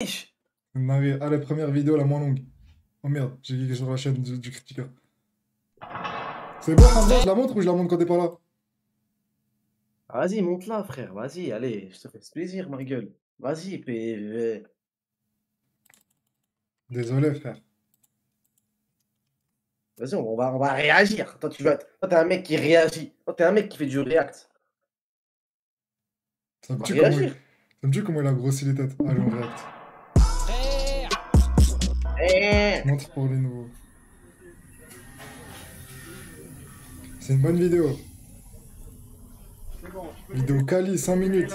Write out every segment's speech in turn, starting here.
Wesh. Marie, allez, première vidéo la moins longue. Oh merde, j'ai cliqué sur la chaîne du, du critiqueur. C'est bon, Hamza, je la montre ou je la montre quand t'es pas là? Vas-y, monte là, frère. Vas-y, allez, je te fais plaisir, ma gueule. Vas-y, PV. Désolé, frère. Vas-y, on va, on va réagir. Toi, tu vas, toi, t'es un mec qui réagit. Toi, t'es un mec qui fait du react. Ça me tue comment, réagir. ça me tue comment il a grossi les têtes. Allez, on réacte. Eh, Montre pour les nouveaux. C'est une bonne vidéo. Vidéo Kali, 5 minutes.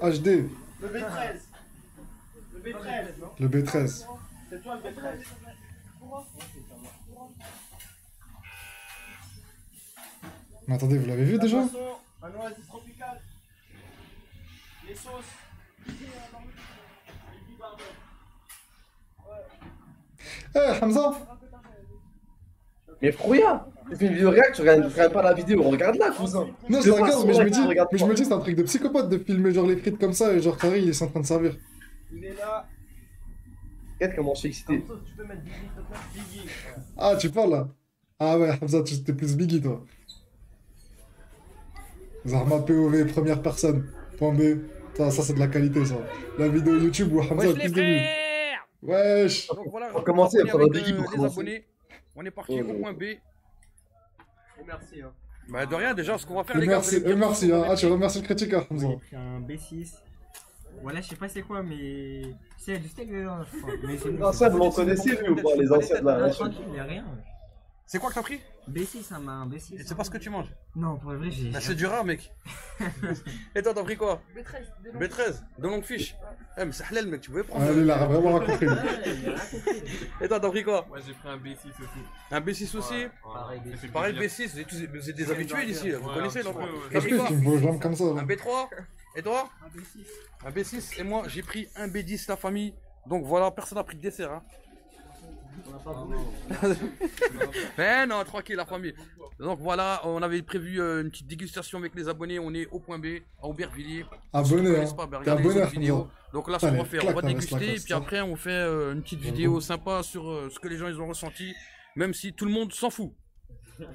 HD, Le B13. Le B13. le B13. C'est toi le B13. Mais attendez, vous l'avez vu déjà? Un poisson, un oasis tropical. Les sauces. Eh, Hamza Mais Frouya, tu fais une vidéo react, tu regardes, tu regardes pas la vidéo. Regarde-la, cousin. Non, je la regarde, mais je me dis, mais je me dis, c'est un truc de psychopathe de filmer genre les frites comme ça et genre Carré il est en train de servir. Il est là. Regarde comment je suis excité. Tu peux mettre Biggie. Biggie. Ah, tu parles là Ah ouais, Hamza, tu t'es plus Biggie toi. Zarma POV, première personne. Point B. Ça, ça c'est de la qualité ça. La vidéo YouTube où Hamza les plus frères Wesh Donc voilà, Pour commencer, on est après, avec, Biggie, euh, pour les commencer. abonnés. On est parti Oh, au point B. Et merci. Hein. Bah de rien déjà, ce qu'on va faire Et les gars. merci, vous allez et merci, hein. va Ah, tu remercies le critiqueur, Hamza. J'ai pris un B6. Voilà, je sais pas c'est quoi, mais. C'est du steak dedans, je crois. Mais c'est Ah, ça, vous l'en connaissez, lui, ou pas, les anciens de la. C'est quoi que t'as pris? B6, ça m'a un B6. Et C'est pas ce que tu manges? Non, pour le vrai, j'ai. Bah, c'est du rare mec. Et toi t'as pris quoi? B13 de longue fiche. Eh mais c'est halal mec, tu pouvais prendre. Ah, lui, il a vraiment rien compris. lui. Et toi t'as pris quoi? Moi j'ai pris un B6 aussi. Un B6 aussi? Pareil, B6. Ça fait Pareil plaisir. B6, vous êtes, des habitués d'ici, vous connaissez Est-ce pris que tu me vois aux jambes comme ça Un B3 Et toi? Un B6. Un B6 et moi j'ai pris un B10 la famille. Donc voilà, personne n'a pris de dessert. Hein. Mais non, tranquille la famille. Donc voilà, on avait prévu euh, une petite dégustation avec les abonnés. On est au point B, à Aubervilliers. Abonné, hein. pas, bah, T'es regardez les abonné, autres vidéos. Hamza. Donc là, ce qu'on va faire, on va déguster et puis après, on fait euh, une petite vidéo sympa sur euh, ce que les gens ils ont ressenti, même si tout le monde s'en fout.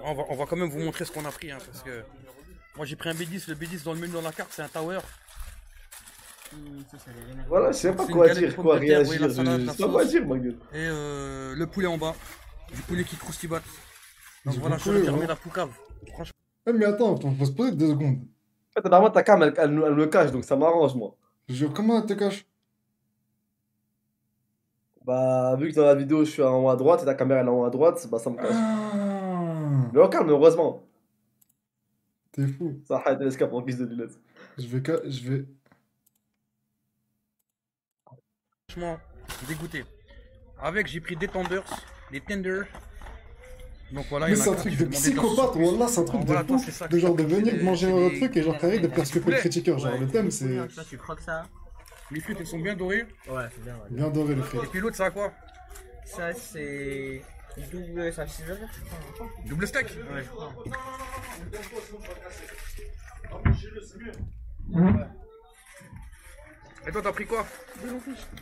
On va, on va quand même vous montrer ce qu'on a pris, hein, parce que moi j'ai pris un B10. Le B10 dans le menu dans la carte, c'est un tower. Hum, Ça, ça avait rien à voir. Voilà, je sais pas quoi dire, quoi réagir. Je sais pas quoi dire, ma gueule. Et euh, le poulet en bas. Du poulet qui croustille batte. Donc voilà, je vais remettre ouais. la poucave. Franchement. Eh, mais attends, faut, faut se poser deux secondes. En fait, normalement, ta cam, elle, elle me cache, donc ça m'arrange, moi. Je comment elle te cache? Bah, vu que dans la vidéo, je suis en haut à droite et ta caméra, elle est en haut à droite, bah, ça me cache. Ah, Mais au calme, heureusement. T'es fou. Ça arrête l'escape en guise de lunettes. Je vais, je vais. Franchement, dégoûté. Avec, j'ai pris des tenders, des tenders. Donc voilà, Mais il y en a c'est un truc de psychopathe, Wallah, c'est un truc Voilà, de ça De que genre de venir manger un des- truc et genre carré de faire ce que fait le critiqueur. Genre, Ouais, le thème, c'est tu Tu croques ça Les frites, elles sont bien dorées. Ouais, c'est bien, ouais. bien doré les Et frites. puis l'autre, c'est à quoi? Ça, c'est. Double. Crois. Double steak? Ouais, je crois. Et toi, t'as pris quoi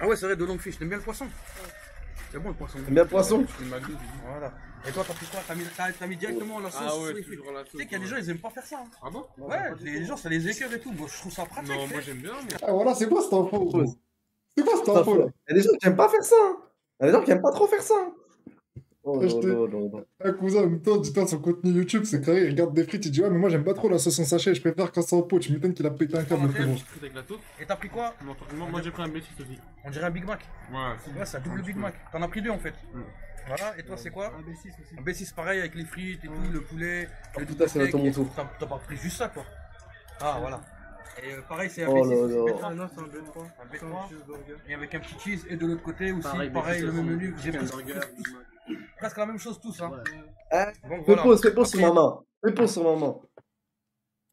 Ah ouais, c'est vrai, de longue fiche. T'aimes bien le poisson C'est bon le poisson. T'aimes bien le poisson. Voilà. Et toi, t'as pris quoi? T'as mis, t'as- t'as mis directement la sauce Ah ouais, sur les frites. toujours la Tu sauce. sais qu'il y a des gens, ils aiment pas faire ça. hein. Ah bon? Ouais, les gens, ça les écœure et tout. Moi, je trouve ça pratique. Non, moi j'aime bien, mais. Ah, voilà, c'est quoi cette info? Gros C'est quoi cette info là? Il y a des gens qui aiment pas faire ça. hein. Il y a des gens qui aiment pas trop faire ça. hein. Oh non, non, non. Un cousin, en même temps, dis-toi, son contenu YouTube, c'est carré, il regarde des frites, il dit Ouais, mais moi j'aime pas trop la sauce en sachet, je préfère quand c'est en pot. Tu m'étonnes qu'il a pété un câble, la. Et t'as pris quoi? Non, moi, moi j'ai pris un B6 aussi. On dirait un Big Mac. Ouais, c'est Ouais, c'est un double Big Mac. T'en as pris deux en fait. Voilà, et toi, c'est quoi? Un B6 aussi. Un B6 pareil avec les frites et tout, le poulet. Oh, le putain, c'est mon tour. T'as pas pris juste ça quoi Ah, voilà. Et euh, pareil, c'est un Oh B6 là aussi, là. B3. Ah non, c'est un B3. Un B3. Et avec un petit cheese. Et de l'autre côté aussi, Pareil, pareil, B6 le même menu. J'ai pris burger. Presque la même chose tous. Hein. Hein Donc voilà. fais pause sur ma main. Pause sur ma main.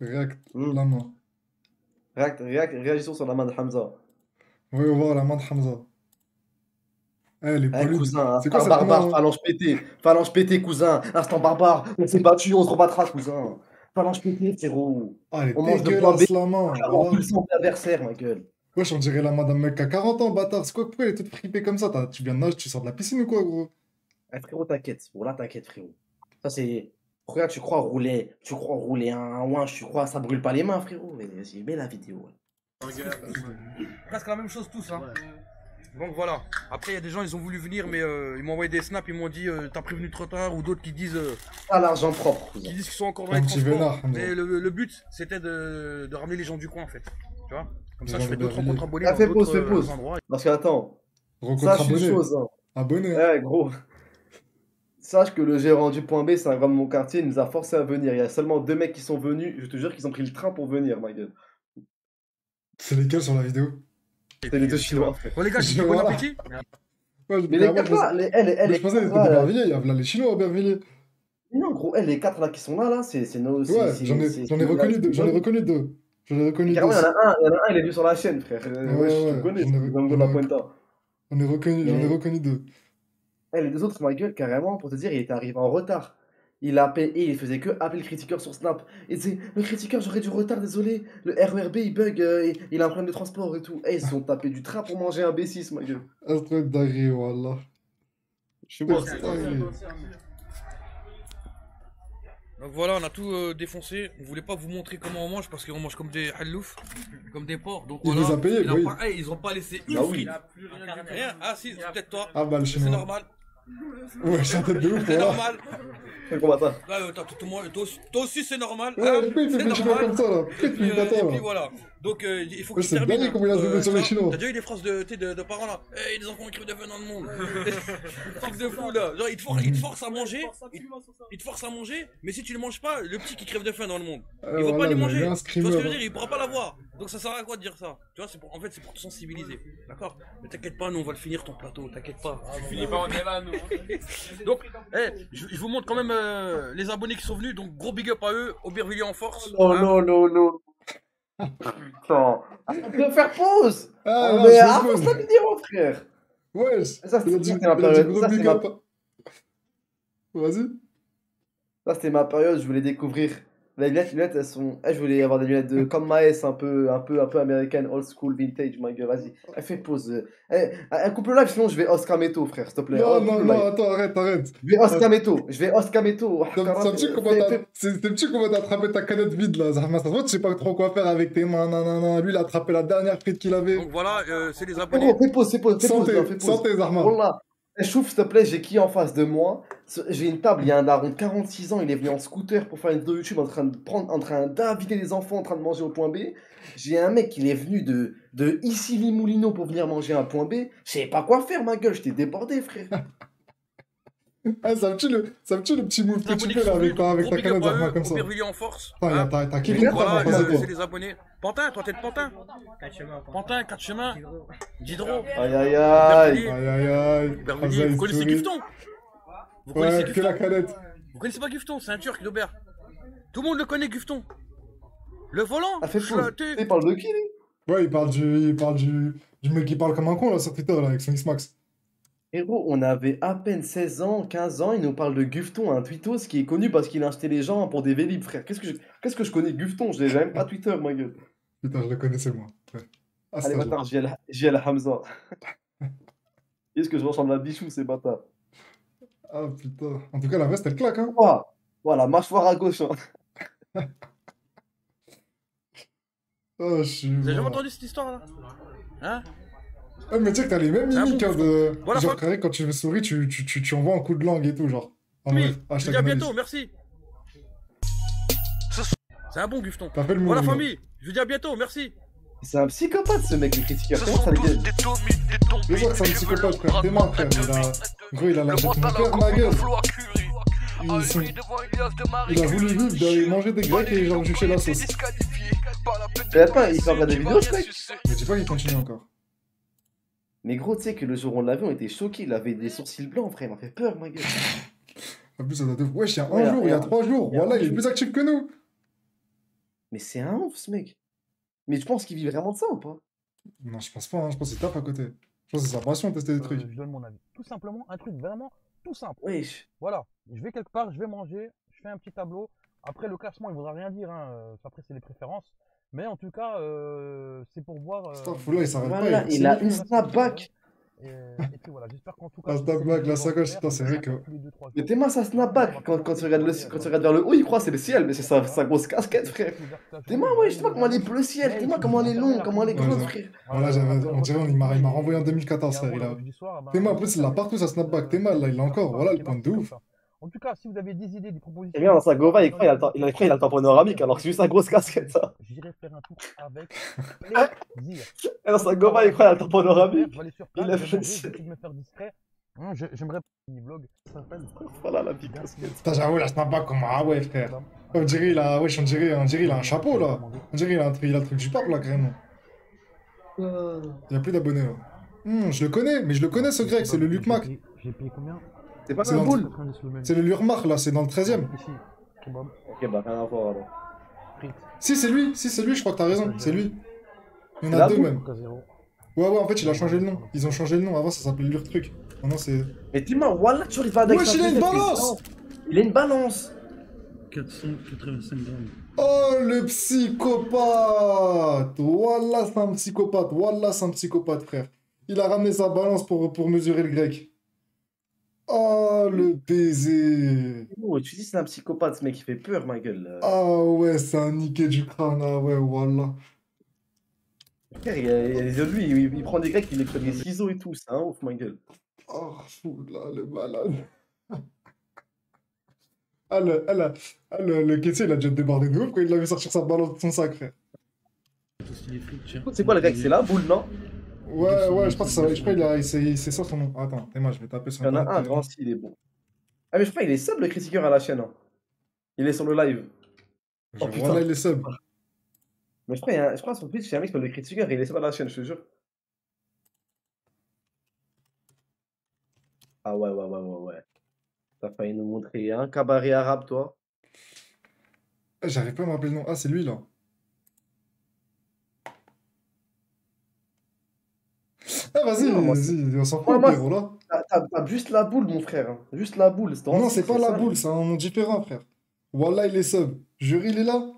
React, Hmm. la main. Réagissons sur la main de Hamza. Voyons voir la main de Hamza. Eh, les Eh, cousin, C'est quoi cette barbare, main phalange pété. Phalange pété, cousin. Instant barbare. On s'est battu, on se rebattra, cousin. Phalange pété, frérot. Ah, elle est On mange de dégueulasse point la main. Voilà. il semble l'adversaire, ma gueule. Wesh, on dirait la madame mec qui a 40 ans, bâtard. C'est quoi, pourquoi elle est toute fripée comme ça Tu viens de nage, tu sors de la piscine ou quoi, gros? Eh, frérot, t'inquiète. Bon, là, t'inquiète, frérot. Ça, c'est. Regarde, tu crois rouler, tu crois rouler un winch, tu crois ça brûle pas les mains, frérot. Mais Vas-y, mets la vidéo. Presque la même chose tous, hein. Donc voilà. Après, il y a des gens, ils ont voulu venir, mais euh, ils m'ont envoyé des snaps, ils m'ont dit euh, t'as prévenu trop tard, ou d'autres qui disent euh, Ah, l'argent propre, qui disent qu'ils sont encore dans les transports. Mais le, le but, c'était de, de ramener les gens du coin, en fait. Tu vois? Comme ça, je fais de d'autres rencontres abonnés Ah, fais pause, d'autres fais pause. euh. Parce que, attends, Rencontre sache une chose, hein. Abonné. Ouais, gros. Sache que le gérant du point B, c'est un grand de mon quartier, il nous a forcé à venir. Il y a seulement deux mecs qui sont venus. Je te jure qu'ils ont pris le train pour venir, ma gueule. C'est lesquels sur la vidéo? C'est les deux chinois. Bon, les gars, je appétit. Ouais, je- Mais les quatre je pensais- là, les- elle, elle, mais les je pensais que quatre c'était là, là. d'Aubervilliers. Il y a les Chinois à Aubervilliers. Non, gros, elle, les quatre là qui sont là, là, c'est c'est nos. Ouais, j'en ai, reconnu deux. J'en ai reconnu deux. J'en ai reconnu deux. Il y en a un, il est venu sur la chaîne, frère. Euh, Ouais, ouais, je te connais, de la Puenta. J'en ai reconnu deux. Eh, les deux autres, ma gueule, carrément, pour te dire, il était arrivé en retard. Il a payé, il faisait que appeler le critiqueur sur Snap. Il disait, le critiqueur, j'aurais du retard, désolé. Le RERB, il bug, euh, il- il a un problème de transport et tout. Eh, ils se sont tapés du train pour manger un B6, ma gueule. Un truc d'arrêt, wallah. Je suis mort. c'est dingue. Donc voilà, on a tout euh, défoncé. On voulait pas vous montrer comment on mange parce qu'on mange comme des hallouf, comme des porcs. Donc Il voilà. vous a payé, Il a oui. pas- eh, ils ont pas laissé une Bah oui. frite. Rien. Ah si, c'est peut-être toi. Ah bah le C'est normal. Ouais, j'ai la tête de ouf, C'est normal. Quel combattant. Là, euh, t'as tout- moi, toi, aussi- toi aussi c'est normal. Ouais, hein, c'est des chinois normal. comme ça là Et euh, et puis là voilà. Donc euh, il faut que tu c'est dingue comment il a joué sur les t'as- Chinois. T'as déjà eu des phrases de, de, de parents là. Hey, des enfants écrivent des veines dans le monde. Truc de fou là. Genre ils te, forcent, ils te forcent à manger. Ils, te forcent à manger. Mais si tu le manges pas, le petit qui crève de faim dans le monde. Il va voilà, pas les manger. un Tu vois ce que je veux dire? Il pourra pas l'avoir. Donc ça sert à quoi de dire ça Tu vois, c'est pour, en fait, c'est pour te sensibiliser. D'accord Mais t'inquiète pas, nous on va le finir ton plateau. T'inquiète pas. Finis pas, on est là, nous. Donc, eh, je, je vous montre quand même euh, les abonnés qui sont venus. Donc gros big up à eux. Aubervilliers en force. Oh hein. non, non, non. Putain. Arrête de faire pause. Ah, Oh, mais avance la vidéo, frère. Wesh Ça, c'est ma période. gros Ça, big c'est ma- up. Vas-y. Ça, c'était ma période, je voulais découvrir. Les lunettes, les lunettes, elles sont. Eh, je voulais avoir des lunettes de comme Maes, un peu, un peu, un peu américaine, old school, vintage, my gueule. Vas-y, elle fait pause. Eh, eh, coupe le live, sinon je vais Oscar Meto, frère, s'il te plaît. Non, Oh, non, non, live. attends, arrête, arrête. Je vais Oscar Meto, je vais Oscar Meto. C'est un petit comment Fais- t'as- fais- un attrapé ta canette vide là. Zahma, ça se voit, tu sais pas trop quoi faire avec tes mains. Non, non, non. Lui, il a attrapé la dernière frite qu'il avait. Donc voilà, euh, c'est les abonnés. Frérot, Fais pause, fais pause, fais pause, Santé, fais santé, Zahma. Eh, Chouf, s'il te plaît, j'ai qui en face de moi? J'ai une table, il y a un daron de 46 ans, il est venu en scooter pour faire une vidéo YouTube en train de prendre, en train d'inviter des enfants en train de manger au point B. J'ai un mec, il est venu de, de ici les Moulineaux pour venir manger à un point B. Je savais pas quoi faire, ma gueule, j'étais débordé, frère. Ah, ça me tue le, ça me tue le petit move Les que tu fais là avec ta, avec canette comme ça. En force. Ah, hein. t'as Kevin en face euh, de toi. c'est les abonnés. Pantin, toi t'es de Pantin Quatre chemins. Pantin, 4 chemins, Diderot, Aïe aïe aïe. Aïe aïe aïe. Vous connaissez. Gufton Vous connaissez Ouais, que la canette. Vous connaissez pas Gufton C'est un turc d'Aubert. Tout le monde le connaît, Gufton. Le volant Ah. Il parle de qui, lui? Ouais, il parle du, il parle du, du mec qui parle comme un con là sur Twitter là avec son X-Max. Héros, on avait à peine 16 ans, 15 ans, il nous parle de Gufton, un tweetos qui est connu parce qu'il a acheté les gens pour des vélib, frère. Qu'est-ce que je, qu'est-ce que je connais Gufton Je l'ai jamais pas Twitter, ma gueule. Putain, je le connaissais moi. Ouais. Ah, Allez, bâtard, j'ai la, la Hamza. Est-ce que je ressemble à Bichou, ces bâtards? Ah putain. En tout cas, la veste elle claque hein. Ouah, Voilà, mâchoire à gauche. hein. Oh, je suis. Vous avez jamais entendu cette histoire là? Hein? Ah, mais tu sais que t'as les mêmes mimiques bon de. Voilà, genre, quand tu souris, tu, tu, tu, tu envoies un coup de langue et tout, genre. En Oui, bref, je vous hashtag dis à bientôt, merci. C'est un bon Gufton. Voilà là. famille, je vous dis à bientôt, merci. C'est un psychopathe, ce mec, le critiqueur. Comment ça le tous gagne des tomis, des tombis, Je vois que c'est un des psychopathe, frère. Mains, bras frère. de Il a... Gros, il a la père, encore ma gueule. sont- de Il a voulu vivre, de manger des grecs et genre jucher la sauce. La de Mais attends, il fait connaître, encore des tu vidéos, mec. Mais dis pas qu'il continue encore. Mais gros, tu sais que le jour où on l'a vu, on était choqués. Il avait des sourcils blancs, frère. Il m'a fait peur, ma gueule. En plus, ça date de. Wesh, il y a un jour, il y a trois jours. Voilà, il est plus actif que nous. Mais c'est un ouf, ce mec. Mais je pense qu'il vit vraiment de ça ou pas? Non, je pense pas, hein. je pense qu'il tape à côté. Je pense que c'est sa passion de tester des trucs. Euh, je donne mon avis. Tout simplement, un truc vraiment tout simple. Wesh. Voilà, je vais quelque part, je vais manger, je fais un petit tableau. Après, le classement, il voudra rien dire. Hein. euh, Après, c'est les préférences. Mais en tout cas, euh, c'est pour voir. euh, là, il s'arrête Voilà, pas. il a une snapback. Et, euh, et puis voilà, j'espère qu'en tout cas. La snapback, la sacoche, c'est vrai que- Mais jours. Théma, ça snapback. Quand, quand, tu regardes le, quand tu regardes vers le haut, il croit que c'est le ciel, mais c'est sa, sa grosse casquette, frère. Théma, ouais, je sais pas comment elle est bleu ciel. Théma, comment elle est longue, comment elle est grande, ça. frère. Voilà, on dirait, il m'a il m'a renvoyé en 2014, frère. Il a... ben, Théma, en plus, il a partout sa snapback. Théma, là, il l'a encore. Voilà le point de ouf. En tout cas, si vous avez des idées, des propositions. Et bien, dans sa Gova, il croit qu'il a le temps- il a il a le temps panoramique, alors que c'est juste sa grosse casquette, ça. J'irai faire un tour avec plaisir. Et dans sa Gova, il croit qu'il a le temps panoramique. Je Il a je fait je de me faire discret. Hum, je- J'aimerais un vlog. Ça s'appelle. Voilà la big casquette. Putain, j'avoue, la snapback, comment. Ah ouais, frère. On dirait, il a, wesh, on dirait, on dirait, il a un chapeau, là. On dirait, il a un truc, il a le truc du pape, là, carrément. Il y a plus d'abonnés, là. Hum, je le connais, mais je le connais, ce grec, c'est le Luc Mac. J'ai payé combien? C'est pas dans- boule. C'est le Lurmar, là, c'est dans le 13ème. Ici, kebab, Ok, bah, rien à voir, alors. Si, c'est lui, si, c'est lui, je crois que t'as raison, c'est lui. Il y en a la deux, même. Ouais, ouais, en fait, il a changé le nom. Ils ont changé le nom. Avant, ça s'appelait Lur Truc. Maintenant, c'est. Mais Théma, voilà, tu arrives à sa il a une balance Il a une balance 485 grammes. Oh, le psychopathe Wallah, c'est un psychopathe. Wallah, c'est un psychopathe, frère. Il a ramené sa balance pour, pour mesurer le grec. Oh, le baiser Oh, tu dis c'est un psychopathe, ce mec, il fait peur, ma gueule. Ah ouais, c'est un niqué du crâne, ah ouais. Frère, il y a, il y a des yeux de lui, il, il prend des grecs, il les prend des ciseaux et tout, c'est un ouf, ma gueule. Oh, là, le malade. Ah, le, ah, le, ah, le, le caissier, il a déjà débordé de ouf quand il l'a vu sortir sa balance de son sac, frère. C'est quoi le grec? C'est la boule, non? Ouais, ouais, je pense que ça va. Je crois a- c'est c'est ça son nom. Attends, Théma, je vais taper Il sur y en a un, grand style, il est bon. Ah, mais je crois qu'il est sub le critiqueur à la chaîne. hein. Il est sur le live. Je Oh, vois putain. là, il est sub. Mais je crois, il y a un- je crois sur Twitch, il y a un mec qui s'appelle le critiqueur et il est sub à la chaîne, je te jure. Ah ouais, ouais, ouais, ouais, ouais. T'as failli nous montrer un cabaret arabe, toi. J'arrive pas à me rappeler le nom. Ah, c'est lui là. Ah, vas-y, vas-y, on s'en fout, moi, Pierrot, là. T'as- juste la boule, mon frère. Juste la boule. Non, le c'est pas la ça. boule, c'est un nom différent, frère. Wallah, il est sub. Jure, il est là.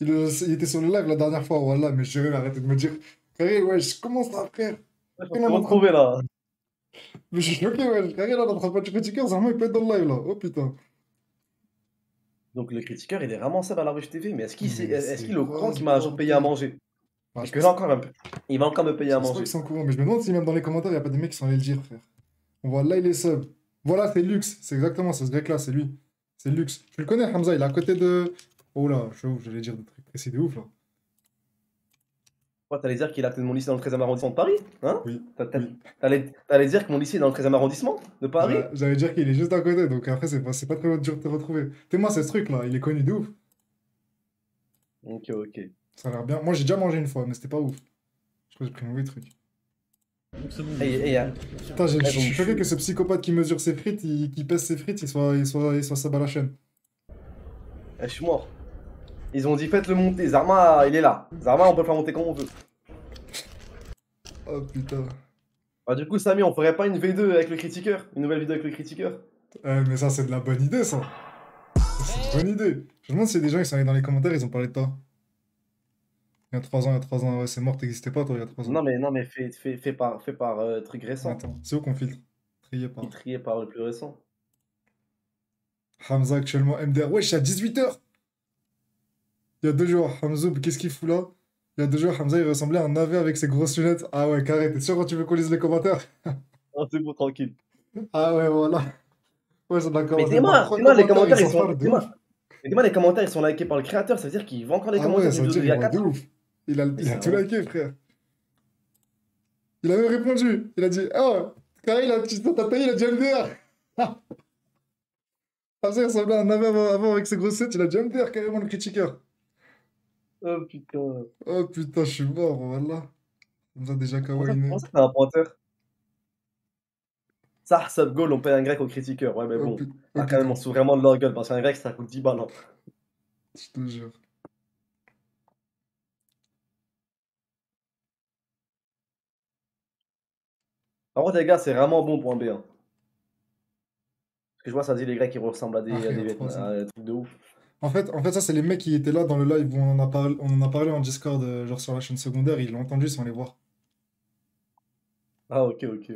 Il, euh, il était sur le live la dernière fois, Wallah, mais jure, arrêtez de me dire. Carré, wesh, comment ça, frère? Je vais retrouver là. Mais je suis choqué, wesh. Carré, là, on est de faire du critiqueur, Zarma, il peut être dans le live, là. Oh putain. Donc le critiqueur, il est vraiment sub à la Ruche TV, mais est-ce qu'il est-ce c'est qu'il est au quoi courant ce qu'il m'a genre payé à manger? Parce que là encore, un peu- il va encore me payer à manger. sont au courant, mais je me demande si même dans les commentaires, il n'y a pas des mecs qui sont allés le dire, frère. On voit là, il est sub. Voilà, c'est Lux. C'est exactement, ce grec-là, c'est lui. C'est Lux. Tu le connais, Hamza, il est à côté de. Oh là, je suis ouf, j'allais dire des trucs précis de ouf, là. Quoi, t'allais dire qu'il a peut-être mon lycée dans le 13e arrondissement de Paris Hein Oui. Oui. T'allais t'allais dire que mon lycée est dans le 13e arrondissement de Paris Voilà, J'allais dire qu'il est juste à côté, donc après, c'est pas, pas très dur de te retrouver. T'es-moi, c'est ce truc-là, il est connu de ouf. Ok, ok. Ça a l'air bien. Moi, j'ai déjà mangé une fois, mais c'était pas ouf. Je crois que j'ai pris un mauvais truc. Et- et Putain, je suis choqué que ce psychopathe qui mesure ses frites, il- qui pèse ses frites, il soit, il soit, il soit la chaîne. Eh, je suis mort. Ils ont dit faites-le monter. Zarma, il est là. Zarma, on peut le faire monter comme on veut. Oh putain. Bah, du coup, Samy, on ferait pas une V2 avec le critiqueur? Une nouvelle vidéo avec le critiqueur? Eh, mais ça, c'est de la bonne idée, ça. C'est une bonne idée. Je me demande si des gens ils sont allés dans les commentaires, ils ont parlé de toi. Il y a 3 ans, il y a 3 ans, ouais, c'est mort, t'existais pas, toi, il y a 3 ans. Non, mais, non, mais fait, fait, fait par, fait par euh, truc récent. Attends, c'est où qu'on filtre? Trié par. Trié par le plus récent. Hamza actuellement MDR. Wesh, à 18h Il y a deux jours, Hamzoub, qu'est-ce qu'il fout là? Il y a deux jours, Hamza, il ressemblait à un navet avec ses grosses lunettes. Ah ouais, carré, t'es sûr quand tu veux qu'on lise les commentaires? Non, c'est bon, tranquille. Ah ouais, voilà. Ouais, de la Mais dis-moi, dis-moi, les commentaires, ils sont. Dis-moi, les commentaires, ils sont likés par le créateur. Ça veut dire qu'il vend encore les Ah commentaires ouais, ça veut vidéos dire d'il y a qu'il voit 4 de ouf. Il a, il a tout liké, frère. Il a même répondu. Il a dit Oh, carré, il a, t'as payé, il a dit MDR. Hamza, il ressemblait à un avant, avant avec ses grosses têtes, il a dit MDR, carrément, le critiqueur. Oh putain. Oh putain, je suis mort, voilà. Hamza déjà Comment ça, kawainé. comment ça, t'as un pointeur? Ça, sub goal, on paye un grec au critiqueur. Ouais, mais Oh, bon. oh, Ah, quand putain, même, on se fout vraiment de leur gueule parce qu'un grec, ça coûte 10 balles. hein. je te jure. Par contre, les gars, c'est vraiment bon point B. Hein. Parce que je vois, ça dit les grecs qui ressemblent à des, Ah, à des trucs de ouf. En fait, en fait, ça, c'est les mecs qui étaient là dans le live où on en a parlé, on en a parlé en Discord, euh, genre sur la chaîne secondaire, ils l'ont entendu sans les voir. Ah, ok, ok.